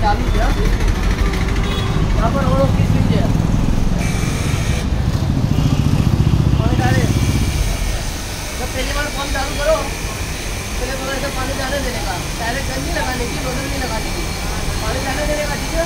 ચાલુ پہلی بار فون چالو کرو پہلے بولا پانی جانے دینے کا لگانے کی لوڈر نہیں لگانے کی پانی جانے دینے کا ٹھیک ہے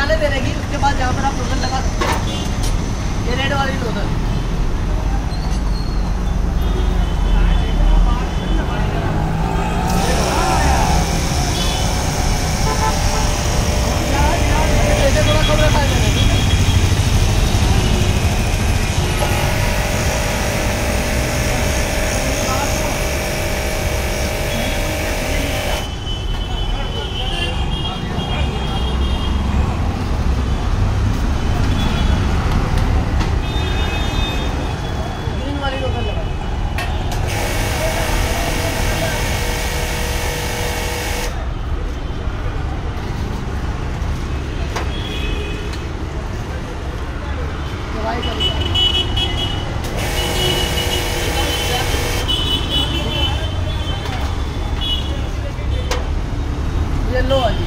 پہلے دے رہے گی اس کے بعد جہاں پر آپ لوزر لگا سکتے ہیں۔ یہ ریڈ والی لوزر Yellow ali.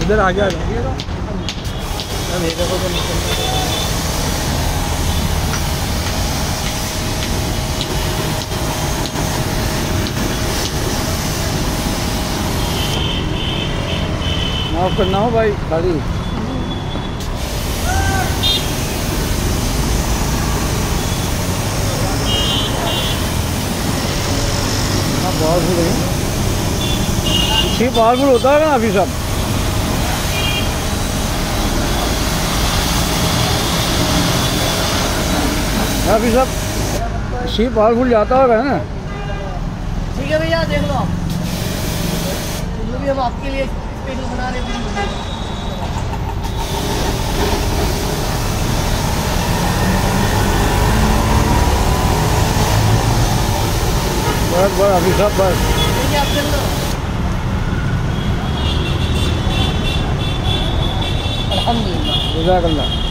ادھر آ معاف کرنا ہو بھائی گاڑی۔ پاورفل ہے یہ پاورفل ہوتا ہے نا ابھی صاحب حافظ صاحب شی پاورفل جاتا ہوگا ہے نا ٹھیک ہے بھیا دیکھ لو آپ کے لیے بس بس ابھی صاحب بس۔ الحمد للہ جزاک اللہ۔